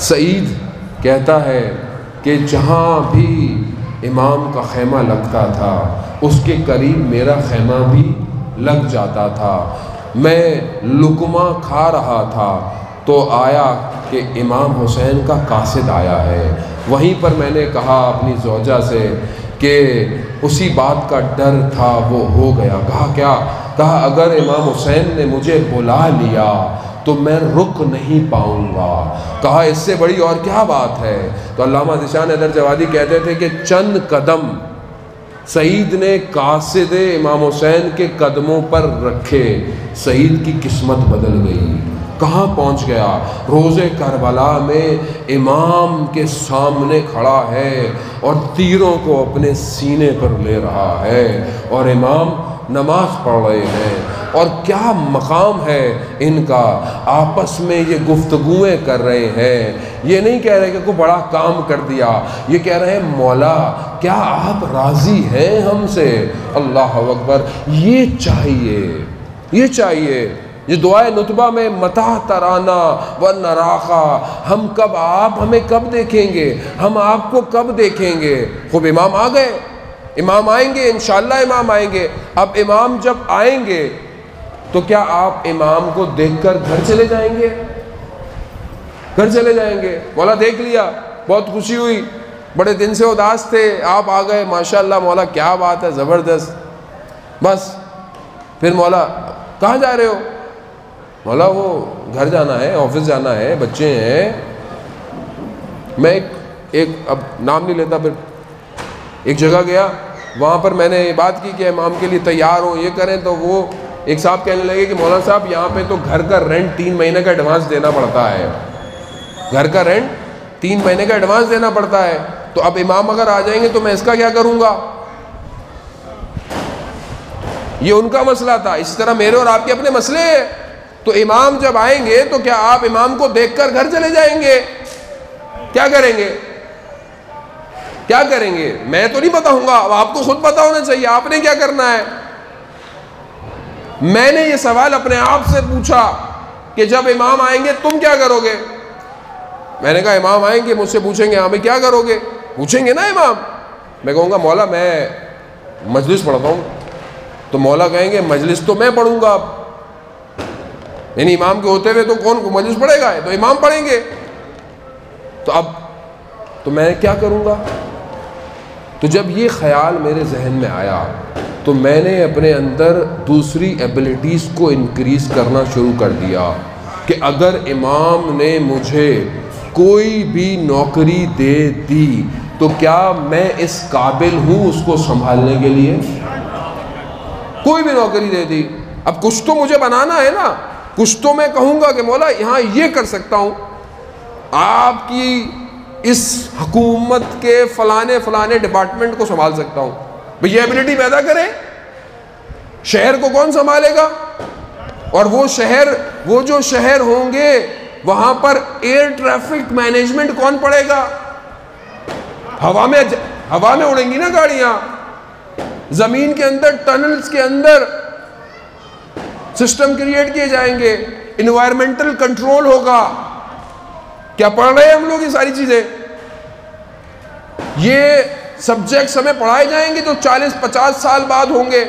सईद कहता है कि जहाँ भी इमाम का खेमा लगता था, उसके करीब मेरा खेमा भी लग जाता था। मैं लुकमा खा रहा था तो आया कि इमाम हुसैन का कासिद आया है। वहीं पर मैंने कहा अपनी जोजा से कि उसी बात का डर था, वो हो गया। कहा, क्या? कहा, अगर इमाम हुसैन ने मुझे बुला लिया तो मैं रुक नहीं पाऊँगा। कहा, इससे बड़ी और क्या बात है? तो अल्लामा दिशान अदर जवादी कहते थे कि चंद कदम सईद ने कासिद इमाम हुसैन के कदमों पर रखे। सईद की किस्मत बदल गई। कहाँ पहुँच गया? रोज़े करबला में इमाम के सामने खड़ा है और तीरों को अपने सीने पर ले रहा है और इमाम नमाज़ पढ़ रहे हैं। और क्या मकाम है इनका? आपस में ये गुफ्तगुएँ कर रहे हैं। ये नहीं कह रहे कि कोई बड़ा काम कर दिया। ये कह रहे हैं, मौला, क्या आप राज़ी हैं हमसे? अल्लाह अकबर, ये चाहिए ये चाहिए। ये दुआए नुतबा में, मता तराना व नराखा। हम कब, आप हमें कब देखेंगे? हम आपको कब देखेंगे? खूब इमाम आ गए। इमाम आएँगे इन इमाम आएँगे। अब इमाम जब आएँगे तो क्या आप इमाम को देखकर घर चले जाएँगे? घर चले जाएँगे। मौला देख लिया, बहुत खुशी हुई। बड़े दिन से उदास थे। आप आ गए, माशाल्लाह, मौला, क्या बात है, ज़बरदस्त। बस, फिर मौला, कहाँ जा रहे हो? मौला, वो घर जाना है, ऑफ़िस जाना है, बच्चे हैं। मैं एक एक, अब नाम नहीं लेता, फिर एक जगह गया। वहाँ पर मैंने ये बात की कि इमाम के लिए तैयार हो, ये करें तो वो एक साहब कहने लगे कि मौलाना साहब, यहाँ पे तो घर का रेंट तीन महीने का एडवांस देना पड़ता है। घर का रेंट तीन महीने का एडवांस देना पड़ता है। तो अब इमाम अगर आ जाएँगे तो मैं इसका क्या करूँगा? ये उनका मसला था। इस तरह मेरे और आपके अपने मसले हैं। तो इमाम जब आएँगे तो क्या आप इमाम को देखकर घर चले जाएँगे? क्या करेंगे? क्या करेंगे? मैं तो नहीं बताऊँगा। अब आपको खुद पता होना चाहिए। आपने क्या करना है? मैंने ये सवाल अपने आप से पूछा कि जब इमाम आएँगे, तुम क्या करोगे? मैंने कहा, इमाम आएँगे, मुझसे पूछेंगे हमें क्या करोगे? पूछेंगे ना इमाम। मैं कहूँगा, मौला, मैं मजलिस पढ़ता हूँ। तो मौला कहेंगे, मजलिस तो मैं पढ़ूँगा अब। यानी इमाम के होते हुए तो कौन मजलिस पढ़ेगा? तो इमाम पढ़ेंगे। तो अब तो मैं क्या करूँगा? तो जब ये ख्याल मेरे जहन में आया तो मैंने अपने अंदर दूसरी एबिलिटीज़ को इनक्रीज़ करना शुरू कर दिया कि अगर इमाम ने मुझे कोई भी नौकरी दे दी तो क्या मैं इस काबिल हूँ उसको संभालने के लिए? कोई भी नौकरी दे दी। अब कुछ तो मुझे बनाना है ना। कुछ तो मैं कहूँगा कि मौला, यहाँ ये कर सकता हूँ। आपकी इस हकूमत के फलाने फलाने डिपार्टमेंट को संभाल सकता हूँ। भैया एबिलिटी पैदा करें। शहर को कौन संभालेगा? और वो शहर, वो जो शहर होंगे, वहाँ पर एयर ट्रैफ़िक मैनेजमेंट कौन पड़ेगा हवा में हवा में उड़ेंगी ना गाड़ियाँ। ज़मीन के अंदर टनल्स के अंदर सिस्टम क्रिएट किए जाएँगे। इन्वायरमेंटल कंट्रोल होगा। क्या पढ़ रहे हैं हम लोग ये सारी चीज़ें? ये सब्जेक्ट्स हमें पढ़ाए जाएँगे तो 40-50 साल बाद होंगे।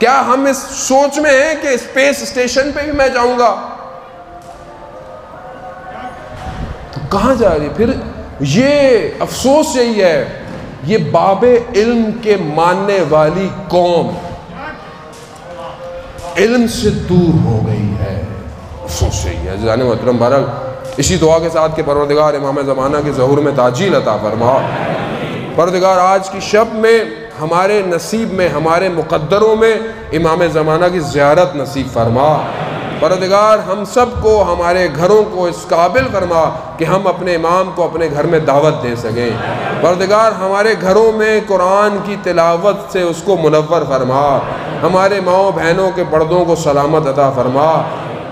क्या हम इस सोच में हैं कि स्पेस स्टेशन पे भी मैं जाऊँगा? तो कहाँ जा रही फिर ये अफसोस यही है, ये बाबे इल्म के मानने वाली कौम इल्म से दूर हो गई है। यही है जाने मोहतरम बहरल इसी दुआ के साथ के परवरदिगार इमाम ज़माना के जहूर में ताजील अता फरमा। परवरदिगार, आज की शब में, हमारे नसीब में, हमारे मुकद्दरों में इमाम ज़माना की ज़्यारत नसीब फरमा। परदिगार हम सबको हमारे घरों को इस काबिल फरमा कि हम अपने इमाम को अपने घर में दावत दे सकें। परदिगार हमारे घरों में कुरान की तिलावत से उसको मुनवर फरमा। हमारे माओ बहनों के पर्दों को सलामत अता फरमा।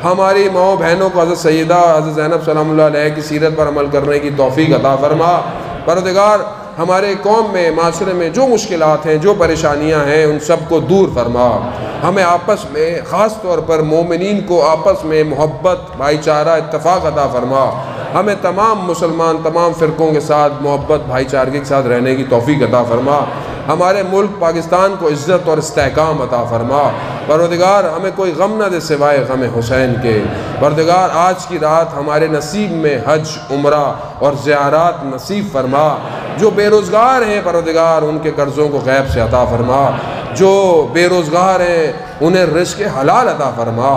हमारी माओ बहनों को हज़रत सैदा हज़रत जैनब सलाम की सीरत पर अमल करने की तोफ़ी अता फरमा। परदिगार हमारे कौम में, माशरे में जो मुश्किल हैं, जो परेशानियाँ हैं, उन सबको दूर फरमा। हमें आपस में, ख़ास तौर पर मोमिन को आपस में मोहब्बत, भाईचारा इतफ़ाक़ अदा फरमा। हमें तमाम मुसलमान, तमाम फ़िरक़ों के साथ मोहब्बत, भाईचारगी के साथ रहने की तोफ़ी अदा फरमा। हमारे मुल्क पाकिस्तान को इज़्ज़त और इसकाम अता फरमा। परदिगार हमें कोई गम न दे सिवाय गम हुसैन के। परदिगार आज की रात हमारे नसीब में हज, उम्र और ज़्यारात नसीब फरमा। जो बेरोज़गार हैं परदिगार उनके कर्ज़ों को गैब से अता फरमा। जो बेरोज़गार हैं, उन्हें रिस्क हलाल अता फरमा।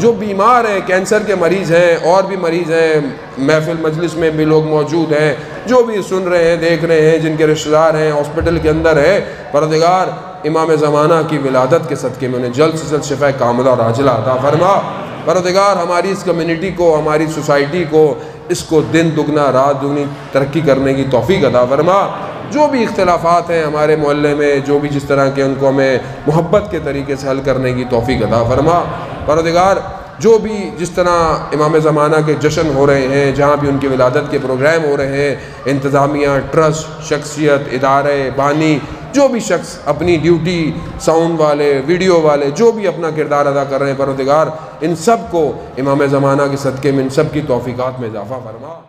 जो बीमार हैं, कैंसर के मरीज़ हैं, और भी मरीज़ हैं, महफिल मजलिस में भी लोग मौजूद हैं। जो भी सुन रहे हैं, देख रहे हैं, जिनके रिश्तेदार हैं, हॉस्पिटल के अंदर है परदिगार इमाम ज़माना की विलादत के सदक़े में उन्हें जल्द से जल्द शिफा कामला और आजला अता फरमा। परदिगार हमारी इस कम्यूनिटी को, हमारी सोसाइटी को, इसको दिन दुगना, रात दुगनी तरक्की करने की तोफ़ी अदा फरमा। जो भी इख्तलाफात हैं हमारे मोहल्ले में, जो भी जिस तरह के उनको हमें मोहब्बत के तरीके से हल करने की तोफ़ी अदा फरमा। परदिगार जो भी जिस तरह इमाम ज़माना के जश्न हो रहे हैं, जहाँ भी उनकी विलादत के प्रोग्राम हो रहे हैं, इंतज़ामिया ट्रस्ट शख्सियत, इदारे, बानी जो भी शख्स अपनी ड्यूटी, साउंड वाले, वीडियो वाले, जो भी अपना किरदार अदा कर रहे हैं परदिगार इन सबको इमाम ज़माना के सदक़े में, इन सब की तोफ़ीक़ात में इजाफ़ा फरमा।